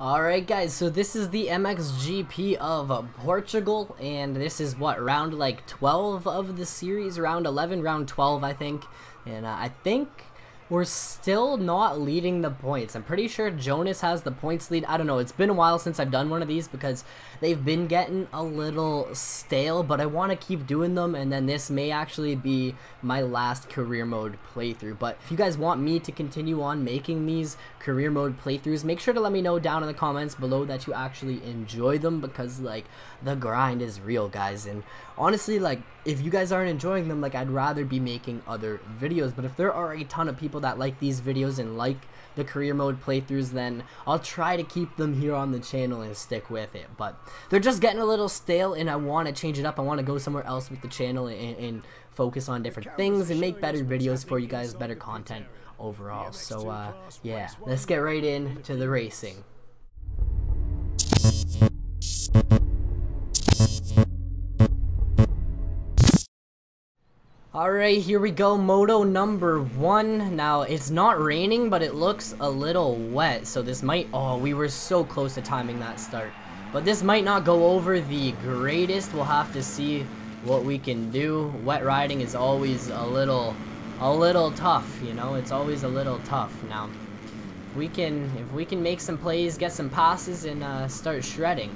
Alright guys, so this is the MXGP of Portugal, and this is what, round like 12 of the series, round 11, round 12 I think, and uh, I think we're still not leading the points. I'm pretty sure Jonas has the points lead. I don't know. It's been a while since I've done one of these because they've been getting a little stale, but I want to keep doing them, and then this may actually be my last career mode playthrough. But if you guys want me to continue on making these career mode playthroughs, make sure to let me know down in the comments below that you actually enjoy them because, like, the grind is real, guys. And honestly, like, if you guys aren't enjoying them, like, I'd rather be making other videos. But if there are a ton of people that like these videos and like the career mode playthroughs, then I'll try to keep them here on the channel and stick with it. But they're just getting a little stale, and I want to change it up. I want to go somewhere else with the channel and, and focus on different things and make better videos for you guys, better content overall. So, uh, yeah, let's get right into the racing. Alright, here we go, moto number one. Now, it's not raining, but it looks a little wet, so this might... Oh, we were so close to timing that start. But this might not go over the greatest. We'll have to see what we can do. Wet riding is always a little... a little tough, you know? It's always a little tough. Now, if we can, if we can make some plays, get some passes, and uh, start shredding,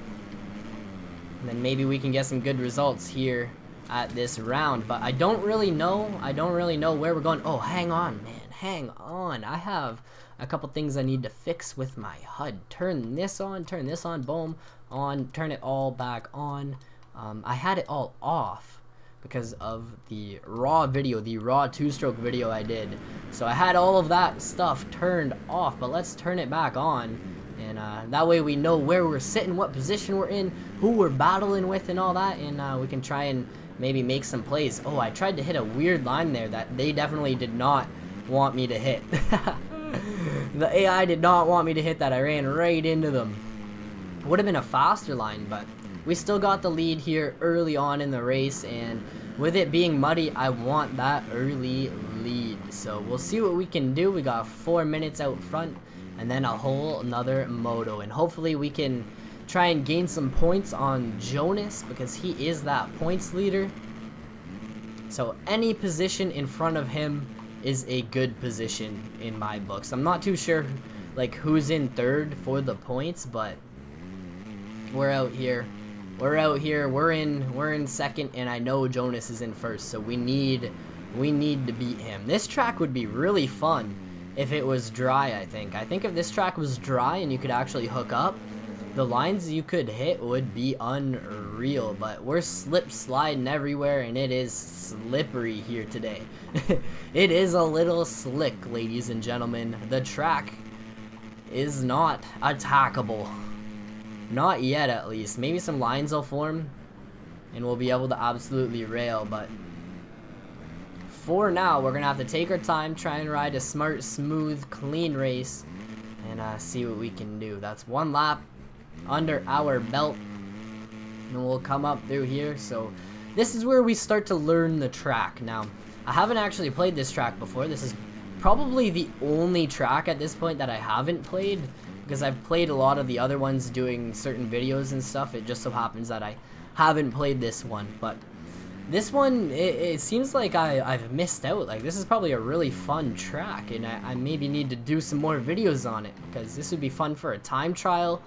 then maybe we can get some good results here at this round, but I don't really know. I don't really know where we're going. Oh, hang on, man. Hang on. I have a couple things I need to fix with my HUD. Turn this on, turn this on, boom, on, turn it all back on. Um, I had it all off because of the raw video, the raw two-stroke video I did. So I had all of that stuff turned off, but let's turn it back on. And uh, that way we know where we're sitting, what position we're in, who we're battling with and all that, and uh, we can try and maybe make some plays. Oh, I tried to hit a weird line there that they definitely did not want me to hit. the AI did not want me to hit that. I ran right into them. Would have been a faster line, but we still got the lead here early on in the race, and with it being muddy, I want that early lead. So we'll see what we can do. We got four minutes out front, and then a whole another moto, and hopefully we can try and gain some points on Jonas because he is that points leader. So any position in front of him is a good position in my books. I'm not too sure like who's in third for the points, but we're out here. We're out here. We're in we're in second and I know Jonas is in first. So we need we need to beat him. This track would be really fun if it was dry, I think. I think if this track was dry and you could actually hook up, the lines you could hit would be unreal, but we're slip sliding everywhere and it is slippery here today. it is a little slick, ladies and gentlemen. The track is not attackable. Not yet, at least. Maybe some lines will form and we'll be able to absolutely rail, but for now, we're going to have to take our time, try and ride a smart, smooth, clean race, and uh, see what we can do. That's one lap under our belt. And we'll come up through here. So this is where we start to learn the track. Now I haven't actually played this track before. This is probably the only track at this point that I haven't played because I've played a lot of the other ones doing certain videos and stuff. It just so happens that I haven't played this one. But this one it, it seems like I, I've missed out. Like this is probably a really fun track and I, I maybe need to do some more videos on it because this would be fun for a time trial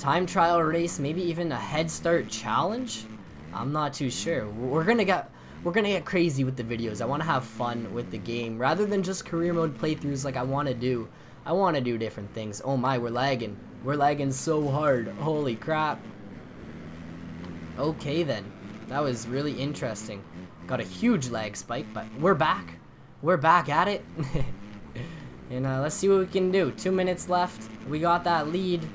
time trial race, maybe even a head start challenge. I'm not too sure. We're gonna get we're gonna get crazy with the videos. I want to have fun with the game rather than just career mode playthroughs like I want to do. I want to do different things. Oh my, we're lagging. We're lagging so hard. Holy crap. Okay then. That was really interesting. Got a huge lag spike, but we're back. We're back at it. and uh, let's see what we can do. Two minutes left. We got that lead.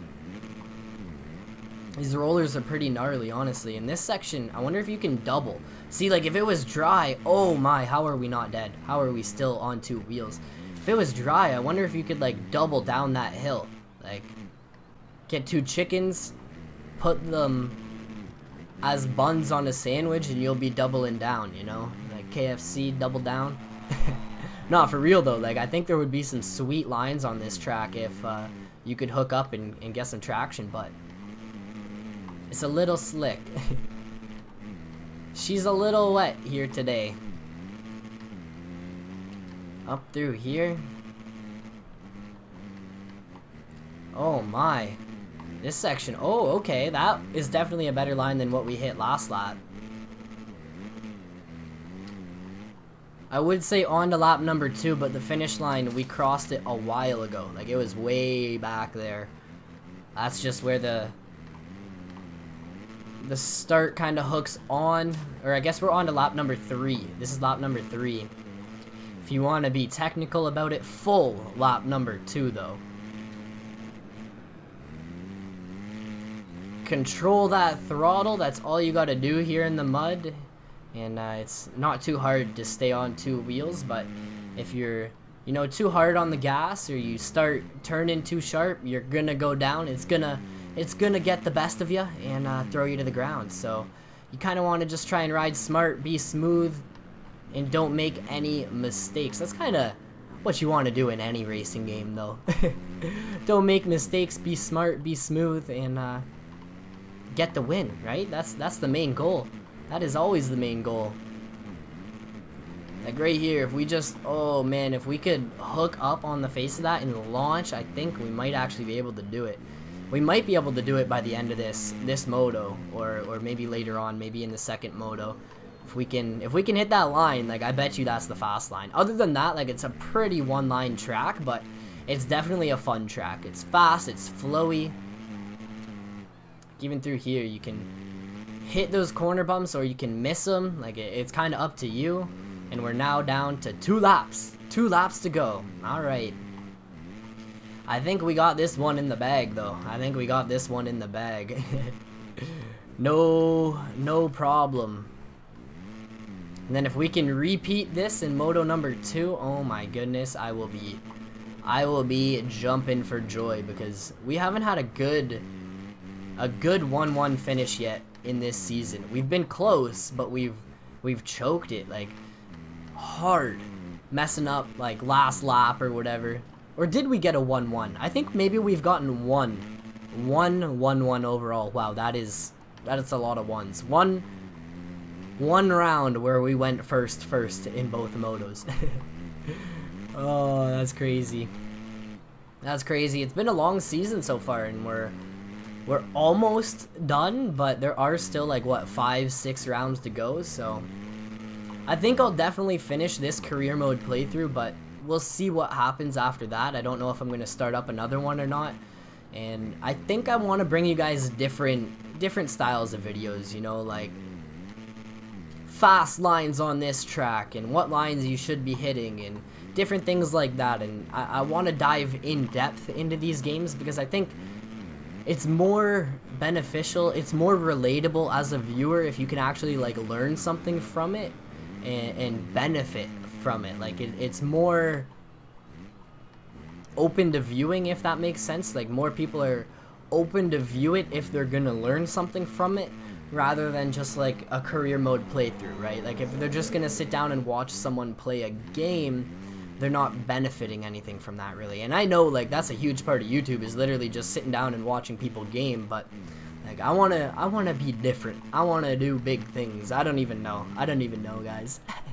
These rollers are pretty gnarly, honestly. In this section, I wonder if you can double. See, like, if it was dry, oh my, how are we not dead? How are we still on two wheels? If it was dry, I wonder if you could, like, double down that hill. Like, get two chickens, put them as buns on a sandwich, and you'll be doubling down, you know? Like, KFC, double down. Not for real, though. Like, I think there would be some sweet lines on this track if, uh, you could hook up and, and get some traction, but it's a little slick. She's a little wet here today. Up through here. Oh my. This section, oh okay, that is definitely a better line than what we hit last lap. I would say on to lap number two, but the finish line, we crossed it a while ago. Like, it was way back there. That's just where the the start kind of hooks on. Or I guess we're on to lap number three. This is lap number three. If you want to be technical about it, full lap number two, though. Control that throttle. That's all you got to do here in the mud and uh, it's not too hard to stay on two wheels but if you're you know too hard on the gas or you start turning too sharp you're gonna go down it's gonna it's gonna get the best of you and uh, throw you to the ground. So you kind of want to just try and ride smart be smooth and don't make any mistakes. That's kind of what you want to do in any racing game though. Don't make mistakes be smart be smooth and uh, get the win right? That's that's the main goal. That is always the main goal. Like right here, if we just, oh man, if we could hook up on the face of that and launch, I think we might actually be able to do it. We might be able to do it by the end of this this moto, or or maybe later on, maybe in the second moto. If we can if we can hit that line, like I bet you that's the fast line. Other than that, like it's a pretty one line track, but it's definitely a fun track. It's fast, it's flowy. Even through here, you can hit those corner bumps or you can miss them. Like, it, it's kind of up to you. And we're now down to two laps. Two laps to go. Alright. I think we got this one in the bag, though. I think we got this one in the bag. no, no problem. And then if we can repeat this in moto number two, oh my goodness, I will be, I will be jumping for joy because we haven't had a good, a good 1-1 finish yet in this season. We've been close, but we've we've choked it like hard, messing up like last lap or whatever. Or did we get a 1-1? I think maybe we've gotten one. One 1-1 overall. Wow, that is that is a lot of ones. One one round where we went first first in both motos. oh, that's crazy. That's crazy. It's been a long season so far and we're we're almost done, but there are still like, what, five, six rounds to go, so... I think I'll definitely finish this career mode playthrough, but we'll see what happens after that. I don't know if I'm going to start up another one or not. And I think I want to bring you guys different different styles of videos, you know, like fast lines on this track and what lines you should be hitting and different things like that. And I, I want to dive in depth into these games because I think it's more beneficial it's more relatable as a viewer if you can actually like learn something from it and, and benefit from it like it, it's more open to viewing if that makes sense like more people are open to view it if they're gonna learn something from it rather than just like a career mode playthrough right like if they're just gonna sit down and watch someone play a game they're not benefiting anything from that really. And I know like that's a huge part of YouTube is literally just sitting down and watching people game, but like I want to I want to be different. I want to do big things. I don't even know. I don't even know, guys.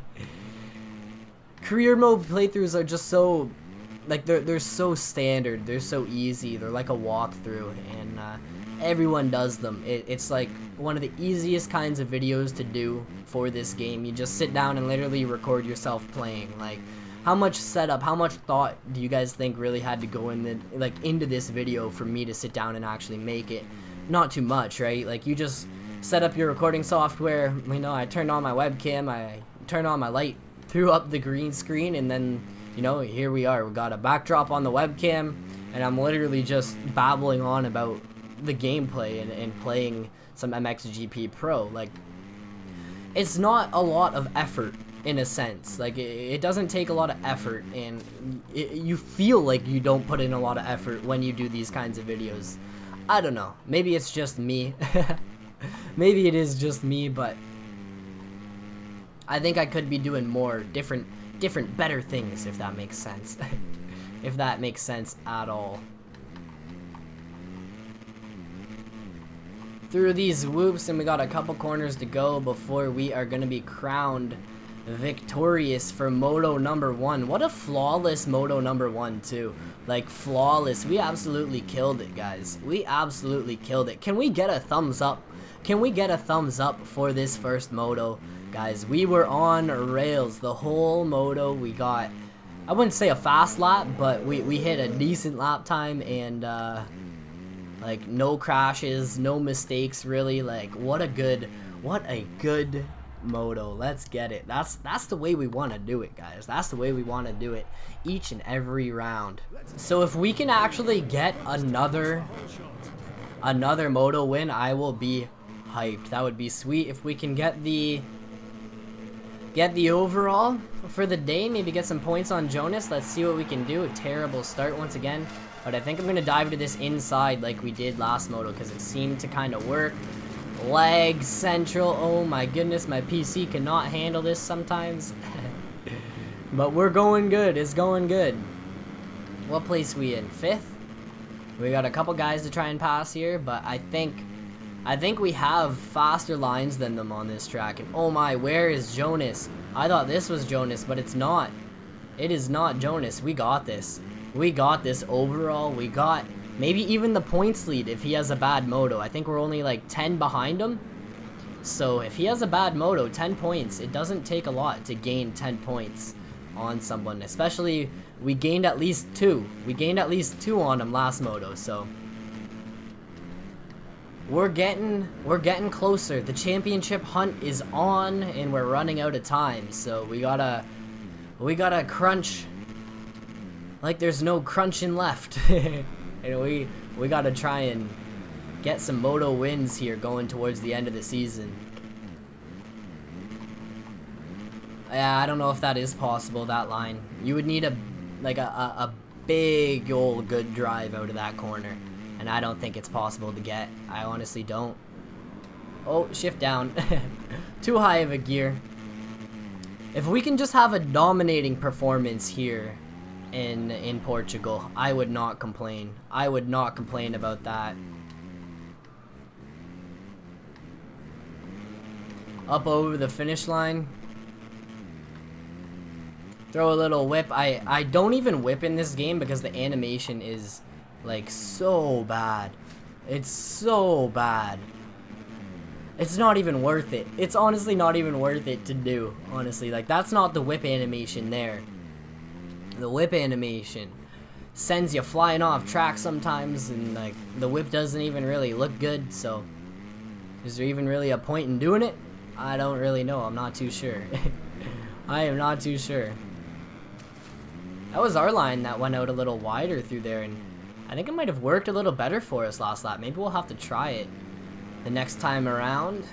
Career mode playthroughs are just so like they're they're so standard. They're so easy. They're like a walkthrough and uh, everyone does them. It, it's like one of the easiest kinds of videos to do for this game. You just sit down and literally record yourself playing. Like how much setup, how much thought do you guys think really had to go in the, like into this video for me to sit down and actually make it? Not too much, right? Like you just set up your recording software, you know, I turned on my webcam, I turned on my light, threw up the green screen, and then, you know, here we are. We got a backdrop on the webcam, and I'm literally just babbling on about the gameplay and, and playing some MXGP Pro. Like, it's not a lot of effort in a sense. Like, it, it doesn't take a lot of effort, and it, you feel like you don't put in a lot of effort when you do these kinds of videos. I don't know. Maybe it's just me. Maybe it is just me, but I think I could be doing more different, different, better things, if that makes sense. if that makes sense at all. Through these whoops, and we got a couple corners to go before we are going to be crowned victorious for moto number one. What a flawless moto number one too. Like flawless. We absolutely killed it guys. We absolutely killed it. Can we get a thumbs up? Can we get a thumbs up for this first moto? Guys we were on rails the whole moto we got i wouldn't say a fast lap but we, we hit a decent lap time and uh like no crashes, no mistakes really. Like what a good what a good moto. Let's get it. That's that's the way we want to do it, guys. That's the way we want to do it each and every round. So if we can actually get another another moto win, I will be hyped. That would be sweet if we can get the get the overall for the day, maybe get some points on Jonas. Let's see what we can do. A terrible start once again. But I think I'm going to dive into this inside like we did last moto because it seemed to kind of work. Leg central. Oh my goodness, my PC cannot handle this sometimes. but we're going good. It's going good. What place we in? Fifth? We got a couple guys to try and pass here, but I think I think we have faster lines than them on this track. And oh my, where is Jonas? I thought this was Jonas, but it's not. It is not Jonas. We got this. We got this overall. We got maybe even the points lead if he has a bad moto. I think we're only like 10 behind him. So if he has a bad moto, 10 points, it doesn't take a lot to gain 10 points on someone. Especially, we gained at least two. We gained at least two on him last moto, so... We're getting, we're getting closer. The championship hunt is on, and we're running out of time. So we gotta, we gotta crunch like there's no crunching left. know, we we gotta try and get some moto wins here going towards the end of the season. Yeah, I don't know if that is possible, that line. You would need a like a, a, a big old good drive out of that corner. And I don't think it's possible to get. I honestly don't. Oh, shift down. Too high of a gear. If we can just have a dominating performance here, in in Portugal. I would not complain. I would not complain about that. Up over the finish line. Throw a little whip. I, I don't even whip in this game because the animation is like so bad. It's so bad. It's not even worth it. It's honestly not even worth it to do, honestly. Like, that's not the whip animation there. The whip animation sends you flying off track sometimes and like the whip doesn't even really look good so is there even really a point in doing it? I don't really know. I'm not too sure. I am not too sure. That was our line that went out a little wider through there and I think it might have worked a little better for us last lap. Maybe we'll have to try it the next time around.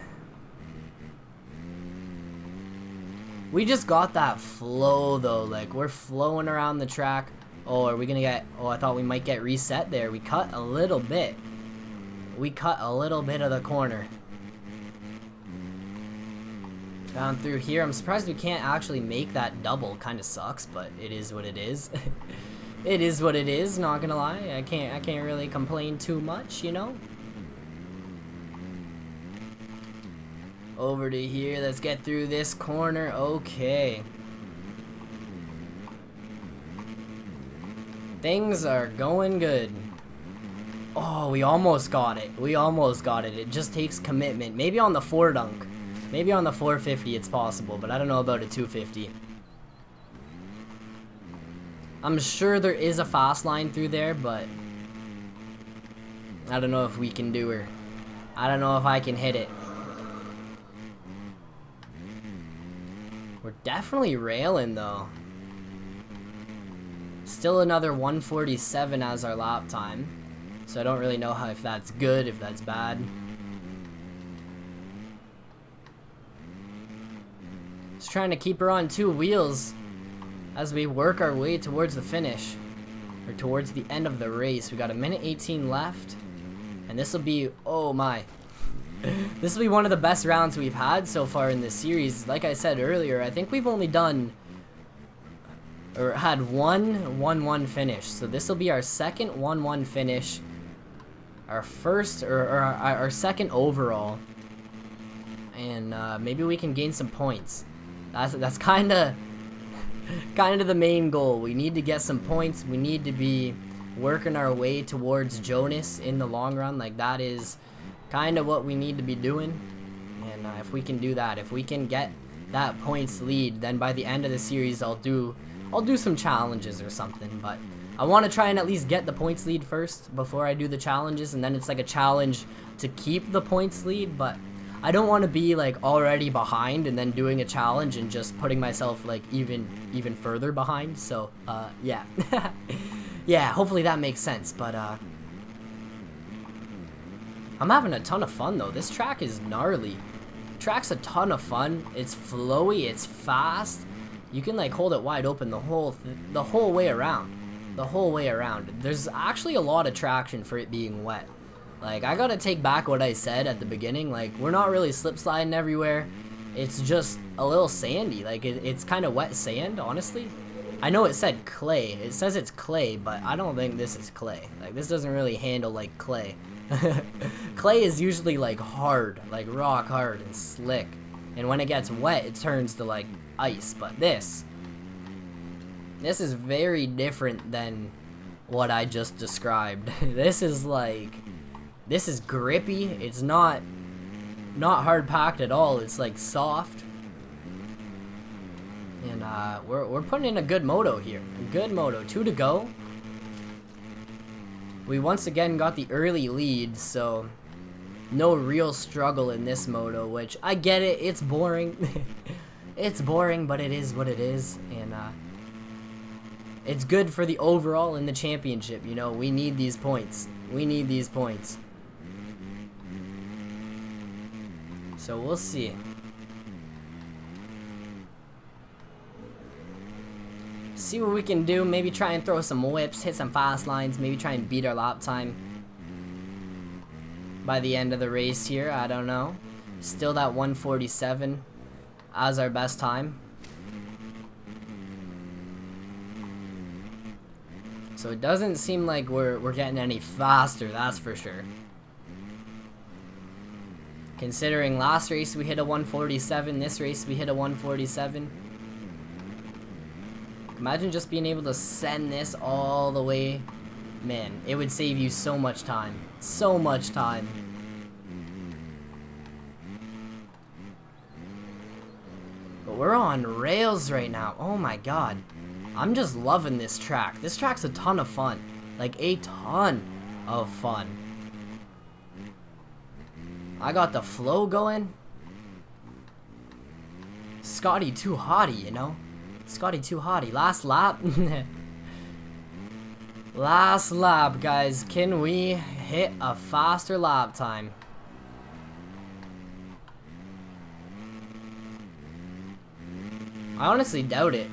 We just got that flow though, like we're flowing around the track. Oh, are we gonna get, oh I thought we might get reset there. We cut a little bit. We cut a little bit of the corner. Down through here, I'm surprised we can't actually make that double. Kinda sucks, but it is what it is. it is what it is, not gonna lie. I can't, I can't really complain too much, you know? Over to here. Let's get through this corner. Okay. Things are going good. Oh, we almost got it. We almost got it. It just takes commitment. Maybe on the 4 dunk. Maybe on the 450 it's possible, but I don't know about a 250. I'm sure there is a fast line through there, but I don't know if we can do her. I don't know if I can hit it. We're definitely railing though. Still another 147 as our lap time. So I don't really know how if that's good, if that's bad. Just trying to keep her on two wheels as we work our way towards the finish. Or towards the end of the race. We got a minute 18 left. And this will be, oh my, this will be one of the best rounds we've had so far in this series. Like I said earlier, I think we've only done or had one 1-1 finish. So this will be our second 1-1 finish our first or, or our, our, second overall, and uh, maybe we can gain some points. That's that's kind of kind of the main goal. We need to get some points. We need to be working our way towards Jonas in the long run. Like that is kind of what we need to be doing. And uh, if we can do that, if we can get that points lead, then by the end of the series, I'll do I'll do some challenges or something. But I want to try and at least get the points lead first before I do the challenges, and then it's like a challenge to keep the points lead. But I don't want to be like already behind and then doing a challenge and just putting myself like even even further behind. So uh, yeah, yeah. Hopefully that makes sense. But uh, I'm having a ton of fun though. This track is gnarly. Track's a ton of fun. It's flowy. It's fast. You can like hold it wide open the whole th the whole way around. The whole way around. There's actually a lot of traction for it being wet. Like I gotta take back what I said at the beginning. Like we're not really slip sliding everywhere. It's just a little sandy. Like it, it's kind of wet sand, honestly. I know it said clay. It says it's clay, but I don't think this is clay. Like this doesn't really handle like clay. clay is usually like hard, like rock hard and slick. And when it gets wet, it turns to like ice. But this, this is very different than what I just described. this is like, this is grippy. It's not, not hard packed at all. It's like soft. And uh, we're, we're putting in a good moto here. A good moto. Two to go. We once again got the early lead, so no real struggle in this moto, which I get it, it's boring. it's boring, but it is what it is, and uh, it's good for the overall in the championship, you know, we need these points. We need these points. So we'll see. see what we can do. Maybe try and throw some whips, hit some fast lines, maybe try and beat our lap time by the end of the race here. I don't know. Still that 147 as our best time. So it doesn't seem like we're, we're getting any faster, that's for sure. Considering last race we hit a 147, this race we hit a 147. Imagine just being able to send this all the way. Man, it would save you so much time. So much time. But we're on rails right now. Oh my god. I'm just loving this track. This track's a ton of fun. Like, a ton of fun. I got the flow going. Scotty too hottie, you know? Scotty too hottie. Last lap. Last lap, guys. Can we hit a faster lap time? I honestly doubt it.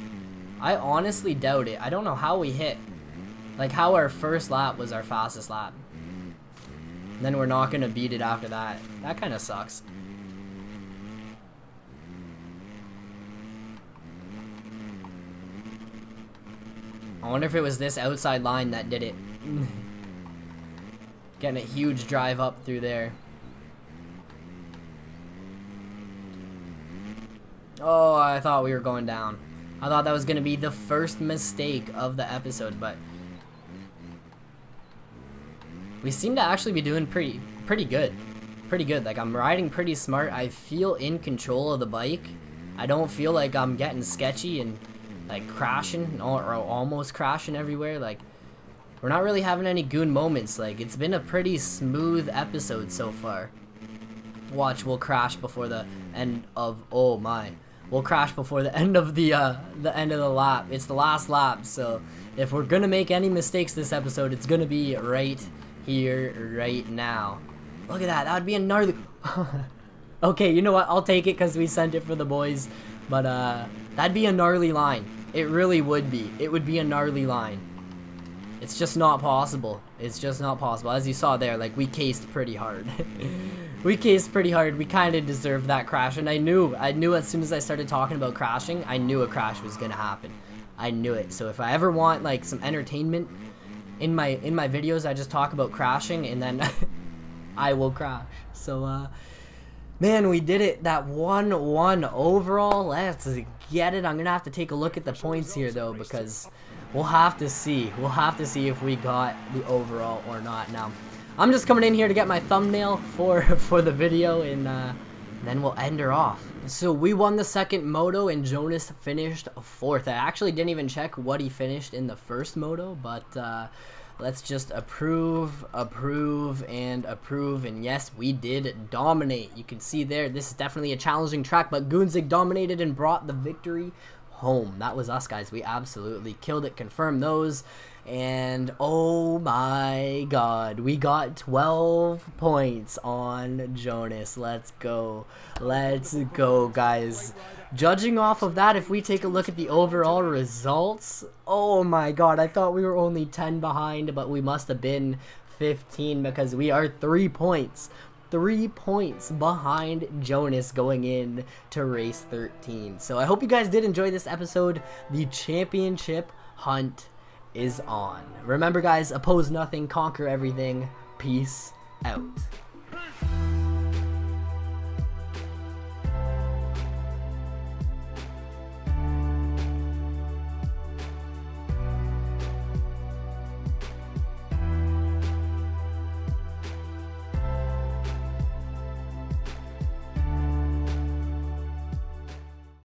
I honestly doubt it. I don't know how we hit. Like how our first lap was our fastest lap. Then we're not to beat it after that. That kind of sucks. I wonder if it was this outside line that did it. Getting a huge drive up through there. Oh, I thought we were going down. I thought that was going to be the first mistake of the episode, but... We seem to actually be doing pretty, pretty good. Pretty good. Like, I'm riding pretty smart. I feel in control of the bike. I don't feel like I'm getting sketchy and like crashing or, almost crashing everywhere. Like we're not really having any goon moments. Like it's been a pretty smooth episode so far. Watch, we'll crash before the end of oh my. We'll crash before the end of the uh, the end of the lap. It's the last lap, so if we're gonna make any mistakes this episode, it's gonna be right here, right now. Look at that. That would be a gnarly. okay, you know what? I'll take it because we sent it for the boys. But uh, that'd be a gnarly line. It really would be. It would be a gnarly line. It's just not possible. It's just not possible. As you saw there, like, we cased pretty hard. we cased pretty hard. We kind of deserved that crash. And I knew, I knew as soon as I started talking about crashing, I knew a crash was going to happen. I knew it. So if I ever want, like, some entertainment, in my in my videos I just talk about crashing and then I will crash. So uh man, we did it. That 1-1 overall. Let's get it. I'm going to have to take a look at the points here though because we'll have to see. We'll have to see if we got the overall or not. Now, I'm just coming in here to get my thumbnail for for the video and uh then we'll end her off. So we won the second moto and Jonas finished fourth. I actually didn't even check what he finished in the first moto, but uh, let's just approve, approve, and approve. And yes, we did dominate. You can see there, this is definitely a challenging track, but Goonzig dominated and brought the victory home. That was us, guys. We absolutely killed it. Confirm those. And oh my god, we got 12 points on Jonas. Let's go. Let's go, guys. Judging off of that, if we take a look at the overall results, oh my god, I thought we were only 10 behind, but we must have been 15 because we are 3 points three points behind Jonas going in to race 13. So I hope you guys did enjoy this episode. The championship hunt is on. Remember guys, oppose nothing, conquer everything. Peace out.